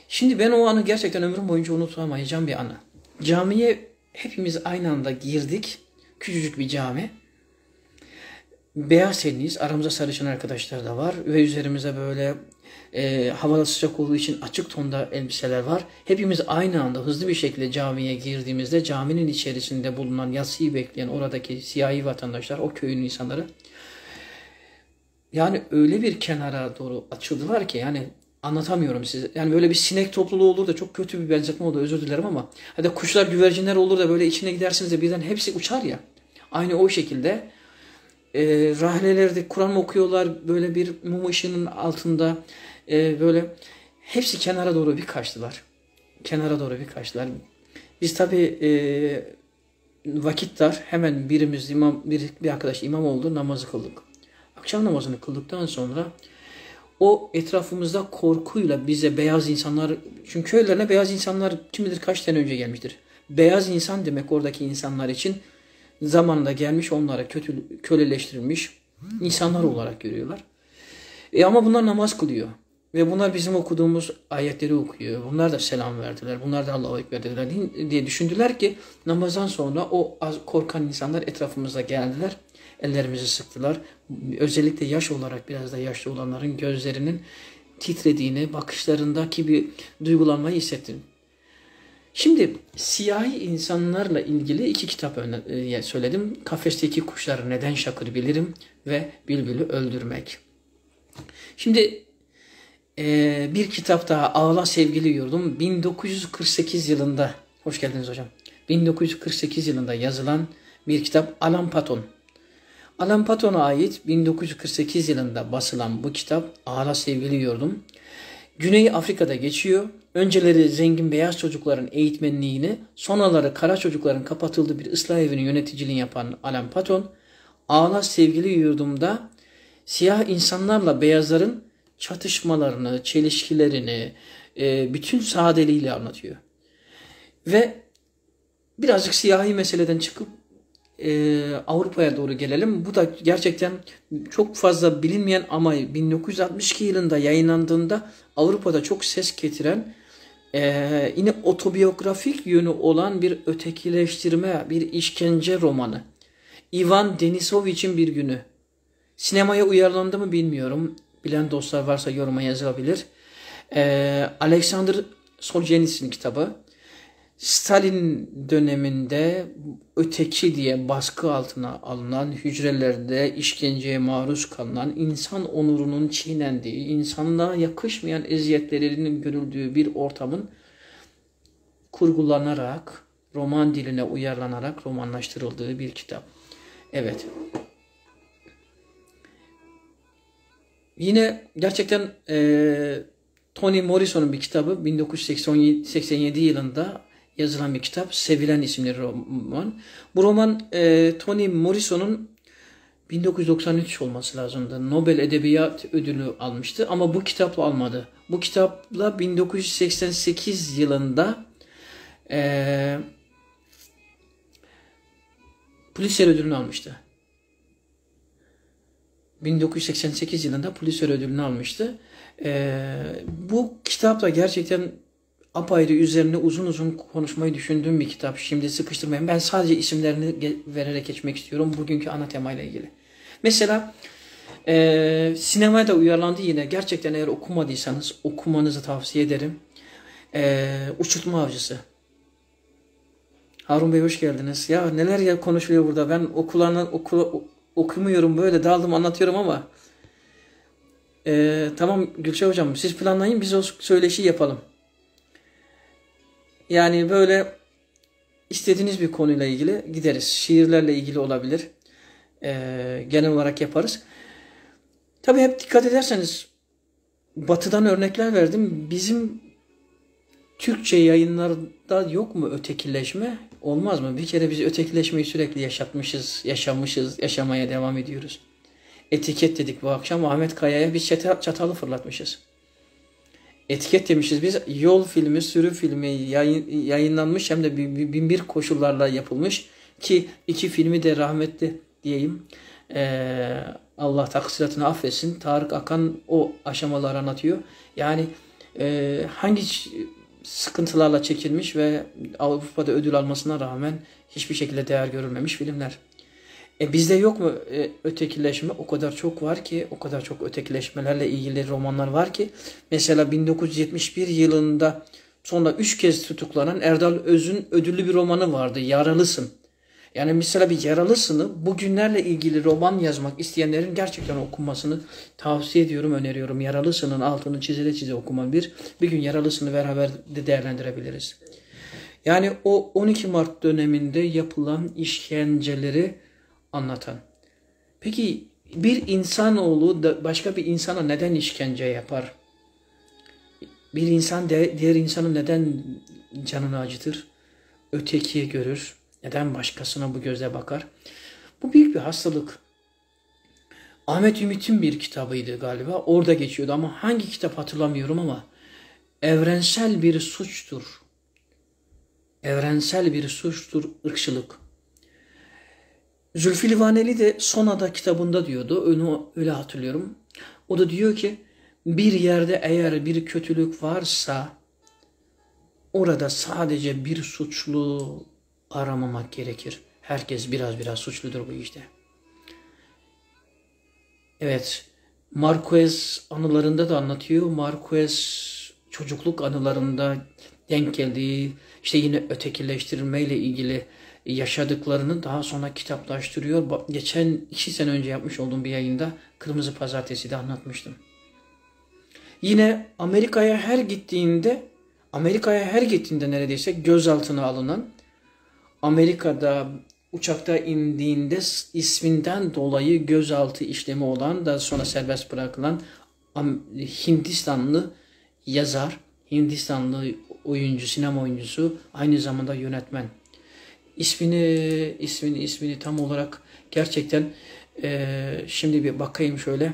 Şimdi ben o anı gerçekten ömrüm boyunca unutamayacağım bir anı. Camiye hepimiz aynı anda girdik. Küçücük bir cami beyaz tenliyiz. Aramızda sarışın arkadaşlar da var. Ve üzerimize böyle e, havalı sıcak olduğu için açık tonda elbiseler var. Hepimiz aynı anda hızlı bir şekilde camiye girdiğimizde caminin içerisinde bulunan yatsıyı bekleyen oradaki siyahi vatandaşlar, o köyün insanları yani öyle bir kenara doğru açıldılar ki yani anlatamıyorum size. Yani böyle bir sinek topluluğu olur da çok kötü bir benzetme oldu özür dilerim ama hadi kuşlar güvercinler olur da böyle içine gidersiniz de birden hepsi uçar ya. Aynı o şekilde e, rahlelerde Kur'an okuyorlar böyle bir mum ışığının altında e, böyle hepsi kenara doğru bir kaçtılar. Kenara doğru bir kaçtılar. Biz tabi e, vakit dar hemen birimiz imam bir, bir arkadaş imam oldu namazı kıldık. Akşam namazını kıldıktan sonra o etrafımızda korkuyla bize beyaz insanlar çünkü köylerine beyaz insanlar kim bilir kaç sene önce gelmiştir. Beyaz insan demek oradaki insanlar için zamanında gelmiş onlara kötü, köleleştirilmiş insanlar olarak görüyorlar. E ama bunlar namaz kılıyor. Ve bunlar bizim okuduğumuz ayetleri okuyor. Bunlar da selam verdiler. Bunlar da Allah'a ekber dediler diye düşündüler ki namazdan sonra o az korkan insanlar etrafımıza geldiler. Ellerimizi sıktılar. Özellikle yaş olarak biraz da yaşlı olanların gözlerinin titrediğini, bakışlarındaki bir duygulanmayı hissettim. Şimdi siyahi insanlarla ilgili iki kitap e, söyledim. Kafesteki kuşları neden şakır bilirim ve bülbülü öldürmek. Şimdi e, bir kitap daha Ağla Sevgili Yurdum 1948 yılında, hoş geldiniz hocam. 1948 yılında yazılan bir kitap Alan Paton. Alan Paton'a ait 1948 yılında basılan bu kitap Ağla Sevgili Yurdum. Güney Afrika'da geçiyor. Önceleri zengin beyaz çocukların eğitmenliğini, sonraları kara çocukların kapatıldığı bir ıslah evinin yöneticiliğini yapan Alan Paton, Ağla Sevgili Yurdum'da siyah insanlarla beyazların çatışmalarını, çelişkilerini e, bütün sadeliğiyle anlatıyor. Ve birazcık siyahi meseleden çıkıp e, Avrupa'ya doğru gelelim. Bu da gerçekten çok fazla bilinmeyen ama 1962 yılında yayınlandığında Avrupa'da çok ses getiren e, yine otobiyografik yönü olan bir ötekileştirme, bir işkence romanı. Ivan Denisovich'in Bir Günü. Sinemaya uyarlandı mı bilmiyorum. Bilen dostlar varsa yoruma yazabilir. E, Alexander Solzhenitsyn kitabı. Stalin döneminde öteki diye baskı altına alınan hücrelerde işkenceye maruz kalınan, insan onurunun çiğnendiği, insanlığa yakışmayan eziyetlerinin görüldüğü bir ortamın kurgulanarak, roman diline uyarlanarak romanlaştırıldığı bir kitap. Evet. Yine gerçekten e, Toni Morrison'un bir kitabı 1987 yılında yazılan bir kitap. Sevilen isimli roman. Bu roman e, Toni Morrison'un 1993 olması lazımdı. Nobel Edebiyat Ödülü almıştı ama bu kitapla almadı. Bu kitapla 1988 yılında e, Pulitzer ödülünü almıştı. 1988 yılında Pulitzer ödülünü almıştı. E, bu kitapla gerçekten apayrı üzerine uzun uzun konuşmayı düşündüğüm bir kitap. Şimdi sıkıştırmayayım. Ben sadece isimlerini vererek geçmek istiyorum bugünkü ana temayla ilgili. Mesela e, sinemaya da uyarlandı yine. Gerçekten eğer okumadıysanız okumanızı tavsiye ederim. E, Uçurtma Avcısı. Harun Bey hoş geldiniz. Ya neler ya konuşuluyor burada. Ben okullarını okula, okumuyorum böyle daldım anlatıyorum ama e, tamam Gülşah hocam siz planlayın biz o söyleşi yapalım. Yani böyle istediğiniz bir konuyla ilgili gideriz. Şiirlerle ilgili olabilir. Ee, genel olarak yaparız. Tabii hep dikkat ederseniz batıdan örnekler verdim. Bizim Türkçe yayınlarda yok mu ötekileşme? Olmaz mı? Bir kere biz ötekileşmeyi sürekli yaşatmışız, yaşamışız, yaşamaya devam ediyoruz. Etiket dedik bu akşam Ahmet Kaya'ya bir çatalı fırlatmışız etiket demişiz biz. Yol filmi, sürü filmi yayın, yayınlanmış hem de bin bir koşullarla yapılmış ki iki filmi de rahmetli diyeyim. Ee, Allah taksiratını affetsin. Tarık Akan o aşamaları anlatıyor. Yani e, hangi sıkıntılarla çekilmiş ve Avrupa'da ödül almasına rağmen hiçbir şekilde değer görülmemiş filmler. E bizde yok mu e, ötekileşme? O kadar çok var ki, o kadar çok ötekileşmelerle ilgili romanlar var ki. Mesela 1971 yılında sonra üç kez tutuklanan Erdal Öz'ün ödüllü bir romanı vardı. Yaralısın. Yani mesela bir yaralısını bugünlerle ilgili roman yazmak isteyenlerin gerçekten okumasını tavsiye ediyorum, öneriyorum. Yaralısının altını çizile çize okuman bir. Bir gün yaralısını beraber de değerlendirebiliriz. Yani o 12 Mart döneminde yapılan işkenceleri anlatan. Peki bir insanoğlu da başka bir insana neden işkence yapar? Bir insan diğer insanı neden canını acıtır? Ötekiye görür. Neden başkasına bu gözle bakar? Bu büyük bir hastalık. Ahmet Ümit'in bir kitabıydı galiba. Orada geçiyordu ama hangi kitap hatırlamıyorum ama evrensel bir suçtur. Evrensel bir suçtur ırkçılık. Zülfü Livaneli de Sonada kitabında diyordu. Onu öyle hatırlıyorum. O da diyor ki bir yerde eğer bir kötülük varsa orada sadece bir suçlu aramamak gerekir. Herkes biraz biraz suçludur bu işte. Evet, Marquez anılarında da anlatıyor. Marquez çocukluk anılarında denk geldiği işte yine ötekileştirilmeyle ilgili yaşadıklarını daha sonra kitaplaştırıyor. Geçen iki sene önce yapmış olduğum bir yayında Kırmızı Pazartesi'de anlatmıştım. Yine Amerika'ya her gittiğinde Amerika'ya her gittiğinde neredeyse gözaltına alınan Amerika'da uçakta indiğinde isminden dolayı gözaltı işlemi olan da sonra serbest bırakılan Hindistanlı yazar, Hindistanlı oyuncu, sinema oyuncusu, aynı zamanda yönetmen. İsmini, ismini, ismini tam olarak gerçekten e, şimdi bir bakayım şöyle.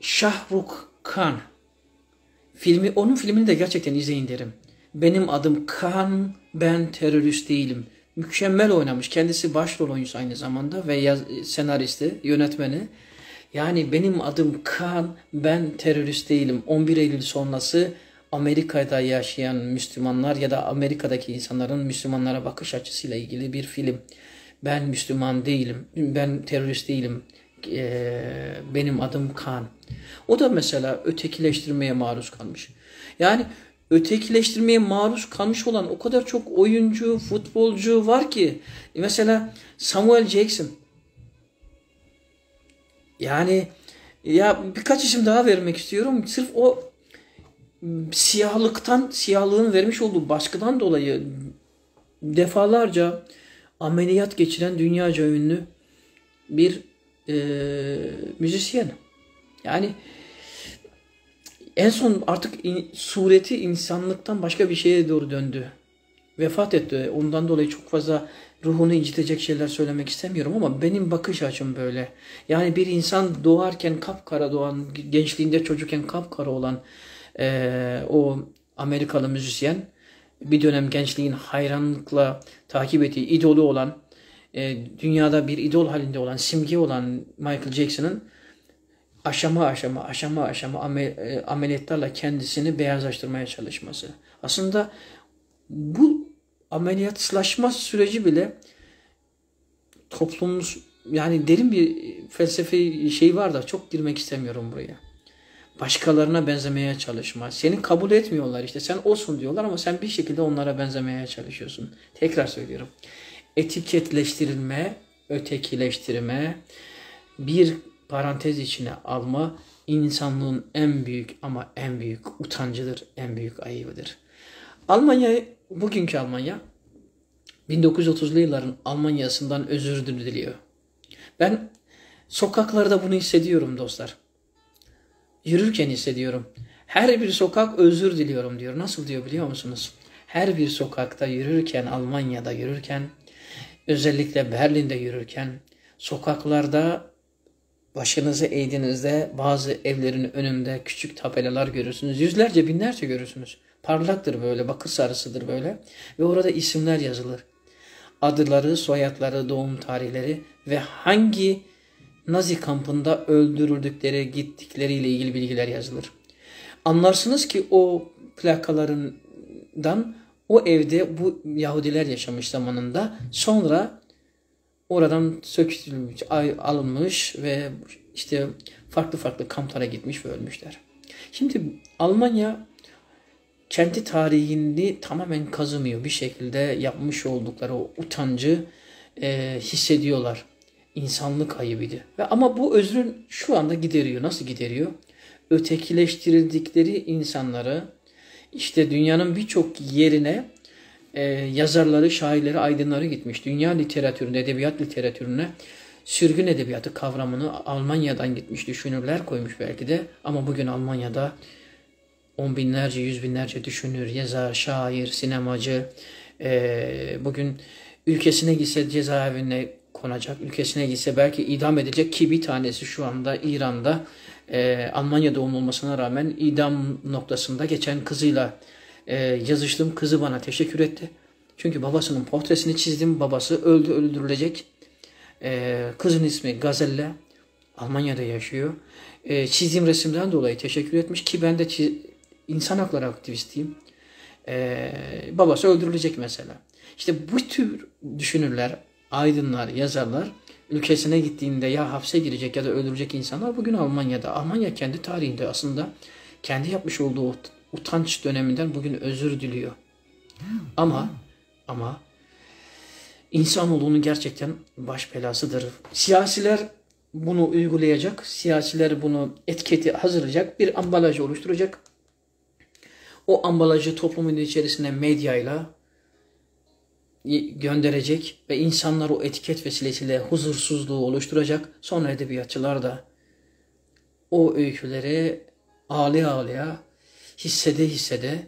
Şahrukh Khan. Filmi, onun filmini de gerçekten izleyin derim. Benim adım Khan, ben terörist değilim. Mükemmel oynamış. Kendisi başrol oyuncusu aynı zamanda ve yaz, senaristi, yönetmeni. Yani benim adım Khan, ben terörist değilim. 11 Eylül sonrası Amerika'da yaşayan Müslümanlar ya da Amerika'daki insanların Müslümanlara bakış açısıyla ilgili bir film. Ben Müslüman değilim, ben terörist değilim. Ee, benim adım Khan. O da mesela ötekileştirmeye maruz kalmış. Yani ötekileştirmeye maruz kalmış olan o kadar çok oyuncu, futbolcu var ki. Mesela Samuel Jackson. Yani ya birkaç isim daha vermek istiyorum. Sırf o siyahlıktan, siyahlığın vermiş olduğu baskıdan dolayı defalarca ameliyat geçiren dünyaca ünlü bir e, müzisyen. Yani en son artık in, sureti insanlıktan başka bir şeye doğru döndü. Vefat etti. Ondan dolayı çok fazla ruhunu incitecek şeyler söylemek istemiyorum ama benim bakış açım böyle. Yani bir insan doğarken kapkara doğan, gençliğinde çocukken kapkara olan e, o Amerikalı müzisyen bir dönem gençliğin hayranlıkla takip ettiği idolü olan e, dünyada bir idol halinde olan simge olan Michael Jackson'ın aşama aşama aşama aşama e, ameliyatlarla kendisini beyazlaştırmaya çalışması. Aslında bu ameliyatlaşma süreci bile toplumumuz yani derin bir felsefi şey var da çok girmek istemiyorum buraya. Başkalarına benzemeye çalışma. Seni kabul etmiyorlar işte. Sen olsun diyorlar ama sen bir şekilde onlara benzemeye çalışıyorsun. Tekrar söylüyorum. Etiketleştirilme, ötekileştirme, bir parantez içine alma insanlığın en büyük ama en büyük utancıdır, en büyük ayıbıdır. Almanya, bugünkü Almanya 1930'lu yılların Almanya'sından özür diliyor. Ben sokaklarda bunu hissediyorum dostlar. Yürürken hissediyorum. Her bir sokak özür diliyorum diyor. Nasıl diyor biliyor musunuz? Her bir sokakta yürürken, Almanya'da yürürken, özellikle Berlin'de yürürken, sokaklarda başınızı eğdiğinizde bazı evlerin önünde küçük tabelalar görürsünüz. Yüzlerce, binlerce görürsünüz. Parlaktır böyle, bakır sarısıdır böyle. Ve orada isimler yazılır. Adları, soyadları, doğum tarihleri ve hangi Nazi kampında öldürüldükleri, gittikleriyle ilgili bilgiler yazılır. Anlarsınız ki o plakalarından o evde bu Yahudiler yaşamış zamanında sonra oradan sökülmüş, alınmış ve işte farklı farklı kamplara gitmiş ve ölmüşler. Şimdi Almanya kendi tarihini tamamen kazımıyor. Bir şekilde yapmış oldukları o utancı e, hissediyorlar. İnsanlık ayıbıydı. Ve ama bu özrün şu anda gideriyor. Nasıl gideriyor? Ötekileştirildikleri insanları işte dünyanın birçok yerine e, yazarları, şairleri, aydınları gitmiş. Dünya literatüründe, edebiyat literatürüne sürgün edebiyatı kavramını Almanya'dan gitmiş düşünürler koymuş belki de. Ama bugün Almanya'da on binlerce, yüz binlerce düşünür, yazar, şair, sinemacı e, bugün ülkesine gitse cezaevine konacak. Ülkesine gitse belki idam edecek ki bir tanesi şu anda İran'da e, Almanya doğumlu olmasına rağmen idam noktasında geçen kızıyla e, yazıştım. Kızı bana teşekkür etti. Çünkü babasının portresini çizdim. Babası öldü öldürülecek. E, kızın ismi Gazelle. Almanya'da yaşıyor. E, çizdiğim resimden dolayı teşekkür etmiş ki ben de çiz, insan hakları aktivistiyim. E, babası öldürülecek mesela. İşte bu tür düşünürler, aydınlar, yazarlar ülkesine gittiğinde ya hapse girecek ya da öldürecek insanlar bugün Almanya'da. Almanya kendi tarihinde aslında kendi yapmış olduğu utanç döneminden bugün özür diliyor. Ama ama insanoğlunun gerçekten baş belasıdır. Siyasiler bunu uygulayacak, siyasiler bunu etiketi hazırlayacak, bir ambalaj oluşturacak. O ambalajı toplumun içerisine medyayla gönderecek ve insanlar o etiket vesilesiyle huzursuzluğu oluşturacak. Sonra edebiyatçılar da o öyküleri ağlaya ağlaya, hissede hissede,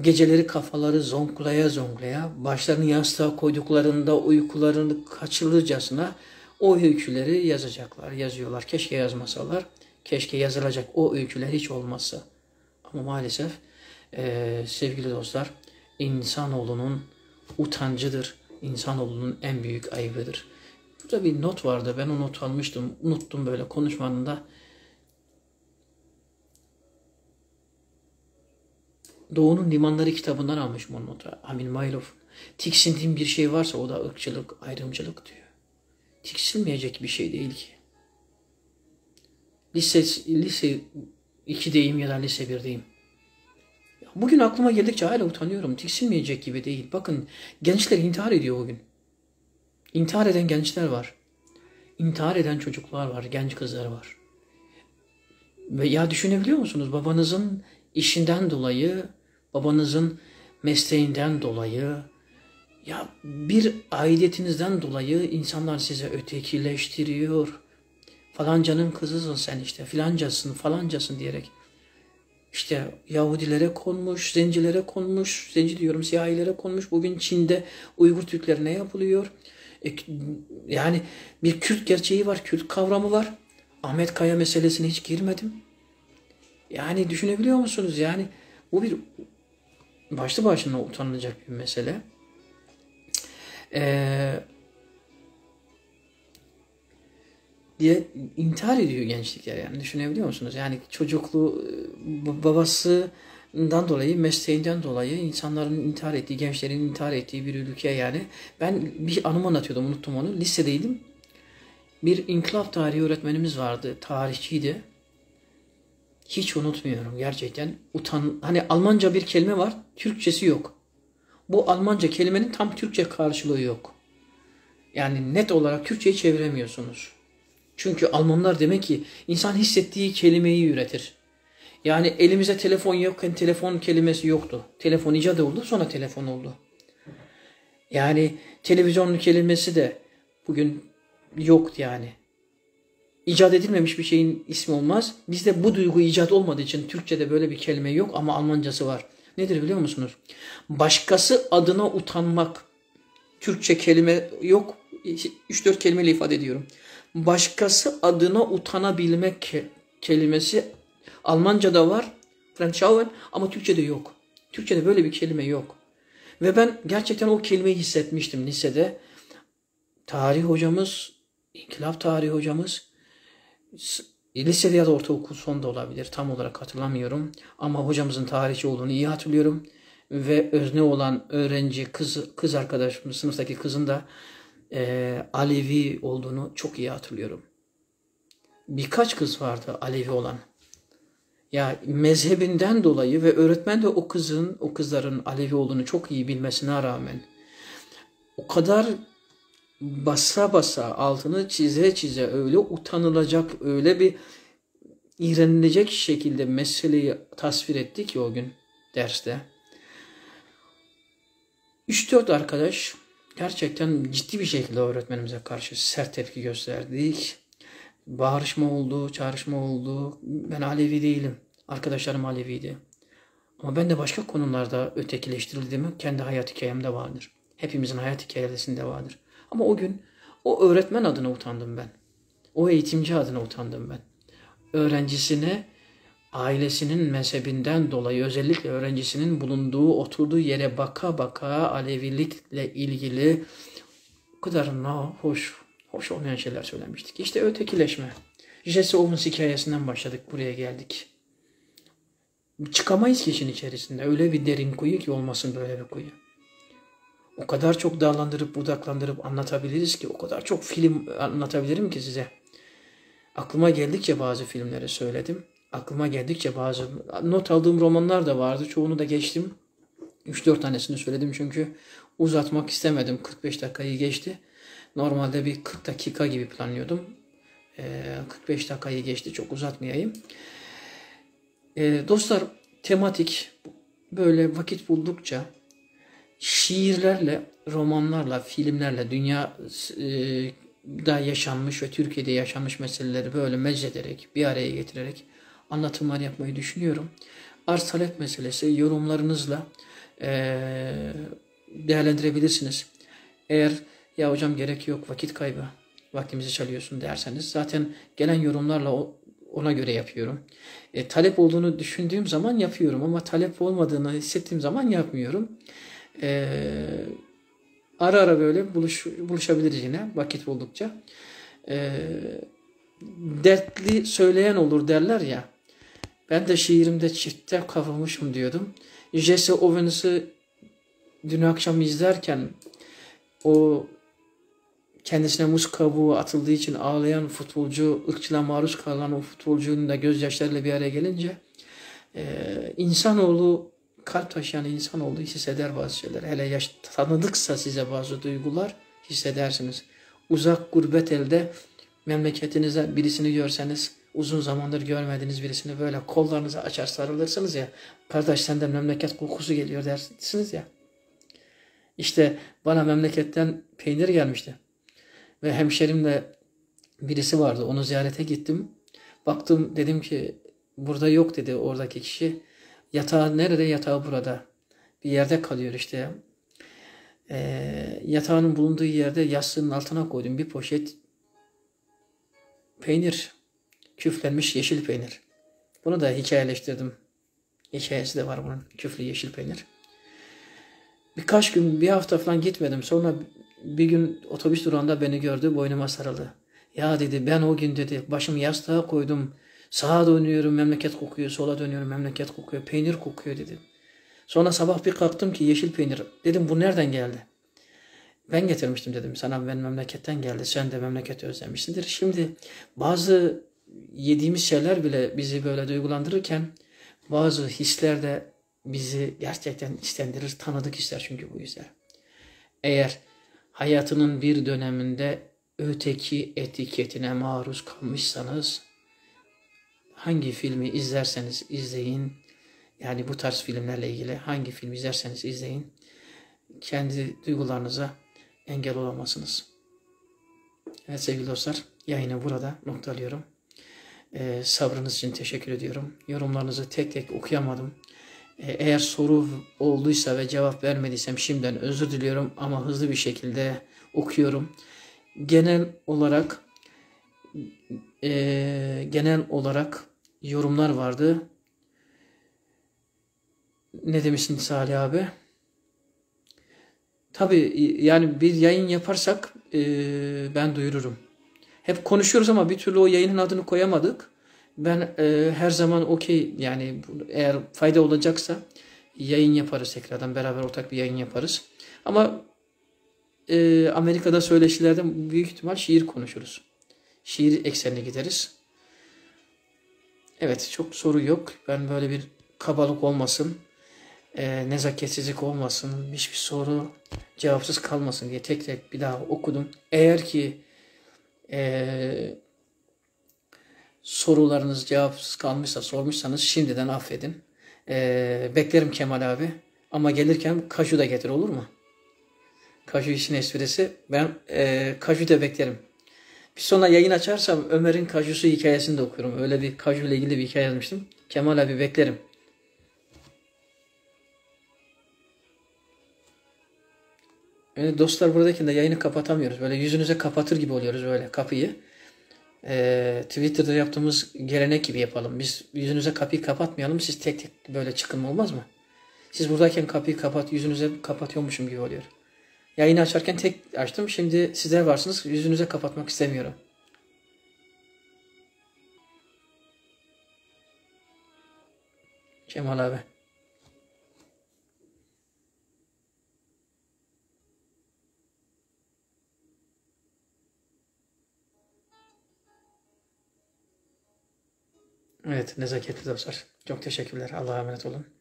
geceleri kafaları zonklaya zonklaya, başlarını yastığa koyduklarında uykularını kaçırırcasına o öyküleri yazacaklar, yazıyorlar. Keşke yazmasalar, keşke yazılacak o öyküler hiç olmazsa. Ama maalesef e, sevgili dostlar, insanoğlunun utancıdır. İnsanoğlunun en büyük ayıbıdır. Burada bir not vardı. Ben o not almıştım. Unuttum böyle konuşmanın Doğu'nun Limanları kitabından almışım o notu. Amin Mailov. Tiksindiğim bir şey varsa o da ırkçılık, ayrımcılık diyor. Tiksilmeyecek bir şey değil ki. Lise, lise 2'deyim ya da lise 1'deyim. Bugün aklıma geldikçe hala utanıyorum. Tiksinmeyecek gibi değil. Bakın gençler intihar ediyor bugün. İntihar eden gençler var. İntihar eden çocuklar var, genç kızlar var. Ve ya düşünebiliyor musunuz? Babanızın işinden dolayı, babanızın mesleğinden dolayı, ya bir aidiyetinizden dolayı insanlar size ötekileştiriyor. Falancanın kızısın sen işte, filancasın, falancasın diyerek. İşte Yahudilere konmuş, zencilere konmuş, zenci diyorum siyahilere konmuş. Bugün Çin'de Uygur Türklerine yapılıyor. E, yani bir Kürt gerçeği var, Kürt kavramı var. Ahmet Kaya meselesine hiç girmedim. Yani düşünebiliyor musunuz? Yani bu bir başlı başına utanılacak bir mesele. Ee, diye intihar ediyor gençlikler yani düşünebiliyor musunuz? Yani çocukluğu babasından dolayı, mesleğinden dolayı insanların intihar ettiği, gençlerin intihar ettiği bir ülke yani. Ben bir anımı anlatıyordum, unuttum onu. Lisedeydim. Bir inkılap tarihi öğretmenimiz vardı, tarihçiydi. Hiç unutmuyorum gerçekten. Utan hani Almanca bir kelime var, Türkçesi yok. Bu Almanca kelimenin tam Türkçe karşılığı yok. Yani net olarak Türkçeyi çeviremiyorsunuz. Çünkü Almanlar demek ki insan hissettiği kelimeyi üretir. Yani elimize telefon yokken telefon kelimesi yoktu. Telefon icat oldu sonra telefon oldu. Yani televizyon kelimesi de bugün yok yani. İcat edilmemiş bir şeyin ismi olmaz. Bizde bu duygu icat olmadığı için Türkçe'de böyle bir kelime yok ama Almancası var. Nedir biliyor musunuz? Başkası adına utanmak. Türkçe kelime yok. 3-4 kelimeyle ifade ediyorum başkası adına utanabilmek kelimesi Almanca'da var, Fremdschauung ama Türkçe'de yok. Türkçe'de böyle bir kelime yok. Ve ben gerçekten o kelimeyi hissetmiştim lisede. Tarih hocamız, inkılap tarih hocamız, lisede ya da ortaokul sonunda olabilir. Tam olarak hatırlamıyorum. Ama hocamızın tarihçi olduğunu iyi hatırlıyorum. Ve özne olan öğrenci kız, kız arkadaşım, sınıftaki kızın da e, Alevi olduğunu çok iyi hatırlıyorum. Birkaç kız vardı Alevi olan. Ya mezhebinden dolayı ve öğretmen de o kızın, o kızların Alevi olduğunu çok iyi bilmesine rağmen o kadar basa basa altını çize çize öyle utanılacak, öyle bir iğrenilecek şekilde meseleyi tasvir etti ki o gün derste. 3-4 arkadaş gerçekten ciddi bir şekilde öğretmenimize karşı sert tepki gösterdik. Bağırışma oldu, çağrışma oldu. Ben Alevi değilim. Arkadaşlarım Aleviydi. Ama ben de başka konularda ötekileştirildiğimi kendi hayat hikayemde vardır. Hepimizin hayat hikayesinde vardır. Ama o gün o öğretmen adına utandım ben. O eğitimci adına utandım ben. Öğrencisine ailesinin mezhebinden dolayı özellikle öğrencisinin bulunduğu, oturduğu yere baka baka Alevilikle ilgili o kadar na hoş, hoş olmayan şeyler söylemiştik. İşte ötekileşme. Jesse Owens hikayesinden başladık, buraya geldik. Çıkamayız ki işin içerisinde. Öyle bir derin kuyu ki olmasın böyle bir kuyu. O kadar çok dağlandırıp budaklandırıp anlatabiliriz ki, o kadar çok film anlatabilirim ki size. Aklıma geldikçe bazı filmleri söyledim aklıma geldikçe bazı not aldığım romanlar da vardı. Çoğunu da geçtim. 3-4 tanesini söyledim çünkü uzatmak istemedim. 45 dakikayı geçti. Normalde bir 40 dakika gibi planlıyordum. Ee, 45 dakikayı geçti. Çok uzatmayayım. Ee, dostlar tematik böyle vakit buldukça şiirlerle, romanlarla, filmlerle dünya e, da yaşanmış ve Türkiye'de yaşanmış meseleleri böyle meczederek, bir araya getirerek anlatımlar yapmayı düşünüyorum. Arz talep meselesi yorumlarınızla e, değerlendirebilirsiniz. Eğer ya hocam gerek yok vakit kaybı, vaktimizi çalıyorsun derseniz zaten gelen yorumlarla ona göre yapıyorum. E, talep olduğunu düşündüğüm zaman yapıyorum ama talep olmadığını hissettiğim zaman yapmıyorum. E, ara ara böyle buluş, buluşabiliriz yine vakit buldukça. E, dertli söyleyen olur derler ya. Ben de şiirimde çifte kavramışım diyordum. Jesse Owens'ı dün akşam izlerken o kendisine muz kabuğu atıldığı için ağlayan futbolcu, ırkçılığa maruz kalan o futbolcunun da gözyaşlarıyla bir araya gelince e, insanoğlu, kalp taşıyan insanoğlu hisseder bazı şeyler. Hele yaş tanıdıksa size bazı duygular hissedersiniz. Uzak gurbet elde memleketinize birisini görseniz uzun zamandır görmediğiniz birisini böyle kollarınızı açar sarılırsınız ya kardeş senden memleket kokusu geliyor dersiniz ya. İşte bana memleketten peynir gelmişti. Ve hemşerimle birisi vardı. Onu ziyarete gittim. Baktım dedim ki burada yok dedi oradaki kişi. Yatağı nerede? Yatağı burada. Bir yerde kalıyor işte. E, yatağının bulunduğu yerde yastığının altına koydum bir poşet peynir. Küflenmiş yeşil peynir. Bunu da hikayeleştirdim. Hikayesi de var bunun. Küflü yeşil peynir. Birkaç gün, bir hafta falan gitmedim. Sonra bir gün otobüs durağında beni gördü, boynuma sarıldı. Ya dedi ben o gün dedi başımı yastığa koydum. Sağa dönüyorum memleket kokuyor, sola dönüyorum memleket kokuyor, peynir kokuyor dedi. Sonra sabah bir kalktım ki yeşil peynir. Dedim bu nereden geldi? Ben getirmiştim dedim sana ben memleketten geldi. Sen de memleketi özlemişsindir. Şimdi bazı yediğimiz şeyler bile bizi böyle duygulandırırken bazı hisler de bizi gerçekten istendirir. Tanıdık hisler çünkü bu hisler. Eğer hayatının bir döneminde öteki etiketine maruz kalmışsanız hangi filmi izlerseniz izleyin yani bu tarz filmlerle ilgili hangi film izlerseniz izleyin kendi duygularınıza engel olamazsınız. Evet sevgili dostlar yayını burada noktalıyorum. Ee, sabrınız için teşekkür ediyorum. Yorumlarınızı tek tek okuyamadım. Ee, eğer soru olduysa ve cevap vermediysem şimdiden özür diliyorum ama hızlı bir şekilde okuyorum. Genel olarak e, genel olarak yorumlar vardı. Ne demişsin Salih abi? Tabii yani bir yayın yaparsak e, ben duyururum. Hep konuşuyoruz ama bir türlü o yayının adını koyamadık. Ben e, her zaman okey yani eğer fayda olacaksa yayın yaparız tekrardan beraber ortak bir yayın yaparız. Ama e, Amerika'da söyleşilerde büyük ihtimal şiir konuşuruz. Şiir eksenine gideriz. Evet çok soru yok. Ben böyle bir kabalık olmasın, e, nezaketsizlik olmasın, hiçbir soru cevapsız kalmasın diye tek tek bir daha okudum. Eğer ki e, sorularınız cevapsız kalmışsa sormuşsanız şimdiden affedin. E, beklerim Kemal abi. Ama gelirken kaju da getir olur mu? Kaju işin esprisi. Ben e, kaju da beklerim. Bir sonra yayın açarsam Ömer'in kajusu hikayesini de okuyorum. Öyle bir kaju ile ilgili bir hikaye yazmıştım. Kemal abi beklerim. Yani dostlar buradayken de yayını kapatamıyoruz. Böyle yüzünüze kapatır gibi oluyoruz böyle kapıyı. Ee, Twitter'da yaptığımız gelenek gibi yapalım. Biz yüzünüze kapıyı kapatmayalım. Siz tek tek böyle çıkın olmaz mı? Siz buradayken kapıyı kapat, yüzünüze kapatıyormuşum gibi oluyor. Yayını açarken tek açtım. Şimdi sizler varsınız. Yüzünüze kapatmak istemiyorum. Kemal abi. Evet nezaketli dostlar. Çok teşekkürler. Allah'a emanet olun.